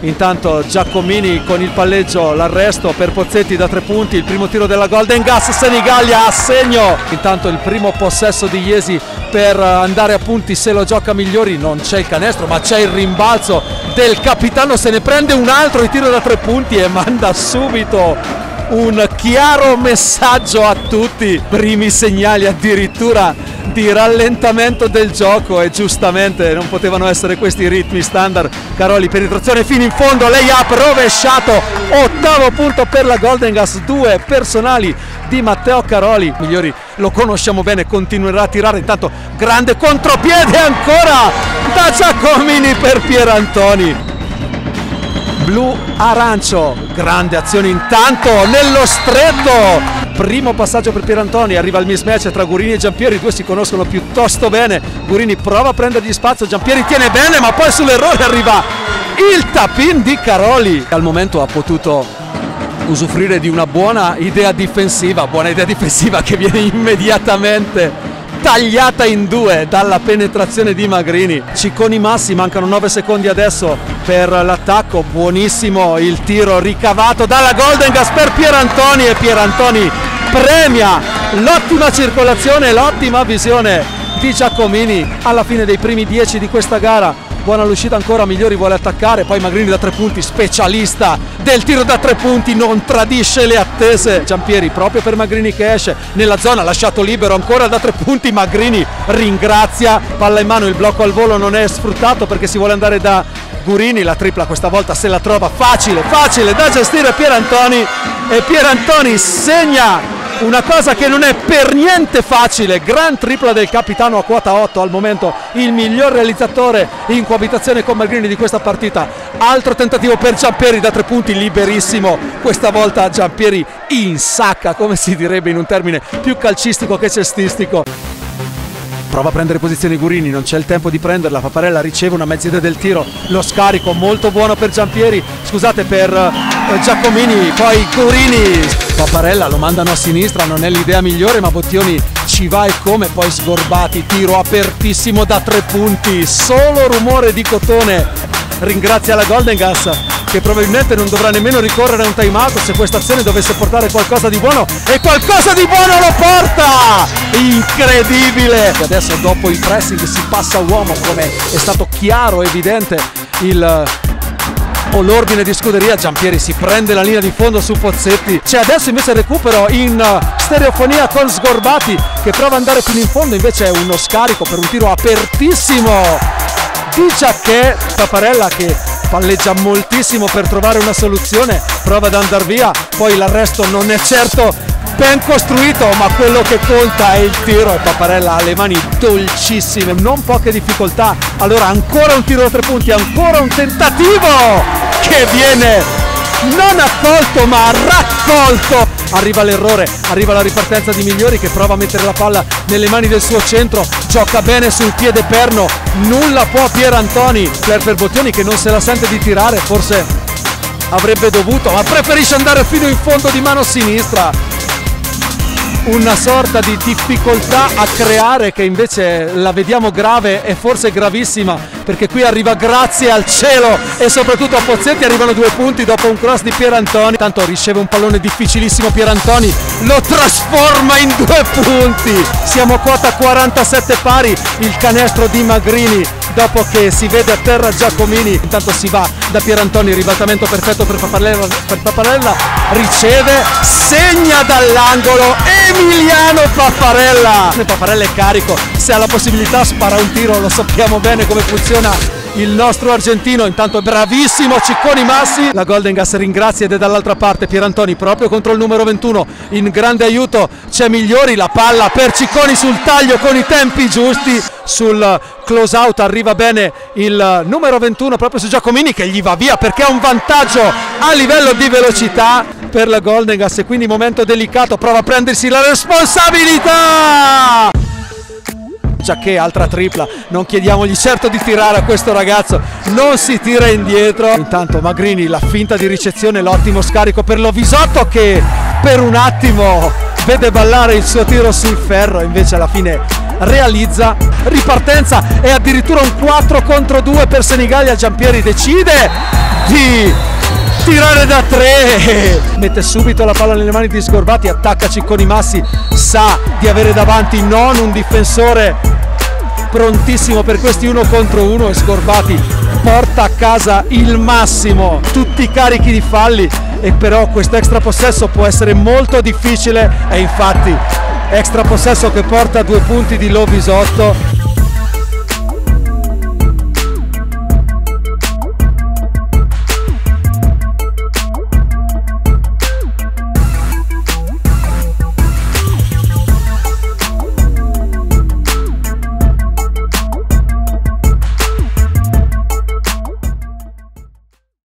Intanto Giacomini con il palleggio, l'arresto per Pozzetti da tre punti, il primo tiro della Golden Gas, Senigallia a segno. Intanto il primo possesso di Iesi per andare a punti se lo gioca migliori, non c'è il canestro ma c'è il rimbalzo del capitano, se ne prende un altro, il tiro da tre punti e manda subito un chiaro messaggio a tutti, primi segnali addirittura di rallentamento del gioco e giustamente non potevano essere questi i ritmi standard. Caroli penetrazione fino in fondo, lei ha rovesciato, ottavo punto per la Golden Gas, due personali di Matteo Caroli, migliori lo conosciamo bene, continuerà a tirare intanto grande contropiede ancora da Giacomini per Pierantoni blu arancio. Grande azione intanto nello stretto. Primo passaggio per Pierantoni arriva il mismatch tra Gurini e Giampieri i due si conoscono piuttosto bene. Gurini prova a prendergli spazio Giampieri tiene bene ma poi sull'errore arriva il tapin di Caroli. Al momento ha potuto usufruire di una buona idea difensiva buona idea difensiva che viene immediatamente tagliata in due dalla penetrazione di Magrini. Cicconi Massi, mancano 9 secondi adesso per l'attacco, buonissimo il tiro ricavato dalla Golden Gas per Pierantoni e Pierantoni premia. L'ottima circolazione, l'ottima visione di Giacomini alla fine dei primi 10 di questa gara buona l'uscita ancora, Migliori vuole attaccare, poi Magrini da tre punti, specialista del tiro da tre punti, non tradisce le attese. Giampieri proprio per Magrini che esce nella zona, lasciato libero ancora da tre punti, Magrini ringrazia, palla in mano, il blocco al volo non è sfruttato perché si vuole andare da Gurini, la tripla questa volta se la trova facile, facile da gestire Pierantoni e Pierantoni segna una cosa che non è per niente facile, gran tripla del capitano a quota 8 al momento, il miglior realizzatore in coabitazione con Magrini di questa partita, altro tentativo per Giampieri da tre punti liberissimo, questa volta Giampieri insacca come si direbbe in un termine più calcistico che cestistico. Prova a prendere posizione Gurini, non c'è il tempo di prenderla, Paparella riceve una mezza idea del tiro, lo scarico molto buono per Giampieri, scusate per eh, Giacomini, poi Gurini, Paparella lo mandano a sinistra, non è l'idea migliore ma Bottioni ci va e come, poi sgorbati, tiro apertissimo da tre punti, solo rumore di cotone, ringrazia la Golden Gas che probabilmente non dovrà nemmeno ricorrere a un time out se questa azione dovesse portare qualcosa di buono e qualcosa di buono lo porta! Incredibile! Adesso dopo il pressing si passa uomo come è stato chiaro evidente il o l'ordine di scuderia. Giampieri si prende la linea di fondo su Pozzetti. C'è adesso invece recupero in stereofonia con Sgorbati che prova ad andare fino in fondo. Invece è uno scarico per un tiro apertissimo. Di Giacchè Paparella che palleggia moltissimo per trovare una soluzione, prova ad andare via, poi l'arresto non è certo ben costruito, ma quello che conta è il tiro e Paparella ha le mani dolcissime, non poche difficoltà. Allora ancora un tiro da tre punti, ancora un tentativo che viene non accolto ma raccolto. Arriva l'errore, arriva la ripartenza di Migliori che prova a mettere la palla nelle mani del suo centro, gioca bene sul piede perno, nulla può Pier Antoni, Flair per Bottioni che non se la sente di tirare, forse avrebbe dovuto, ma preferisce andare fino in fondo di mano sinistra una sorta di difficoltà a creare che invece la vediamo grave e forse gravissima perché qui arriva grazie al cielo e soprattutto a Pozzetti arrivano due punti dopo un cross di Pierantoni. Tanto riceve un pallone difficilissimo Pierantoni lo trasforma in due punti. Siamo quota 47 pari il canestro di Magrini dopo che si vede a terra Giacomini. Intanto si va da Pierantoni ribaltamento perfetto per Paparella, per Paparella. Riceve segna dall'angolo Emiliano Paparella. Paparella è carico se ha la possibilità spara un tiro lo sappiamo bene come funziona il nostro argentino intanto bravissimo Cicconi Massi. La Golden Gas ringrazia ed è dall'altra parte Pierantoni proprio contro il numero 21 in grande aiuto c'è Migliori la palla per Cicconi sul taglio con i tempi giusti. Sul close out arriva bene il numero 21 proprio su Giacomini che gli va via perché ha un vantaggio a livello di velocità per la Golden Gas. E quindi momento delicato prova a prendersi la responsabilità Giacché altra tripla. Non chiediamogli certo di tirare a questo ragazzo. Non si tira indietro. Intanto Magrini la finta di ricezione l'ottimo scarico per Lovisotto che per un attimo vede ballare il suo tiro sul ferro invece alla fine realizza ripartenza e addirittura un 4 contro 2 per Senigallia. Giampieri decide di tirare da tre. Mette subito la palla nelle mani di Sgorbati attacca Cicconi Massi. Sa di avere davanti non un difensore prontissimo per questi uno contro uno e Sgorbati porta a casa il massimo. Tutti carichi di falli e però questo extra possesso può essere molto difficile e infatti extra possesso che porta due punti di Lovisotto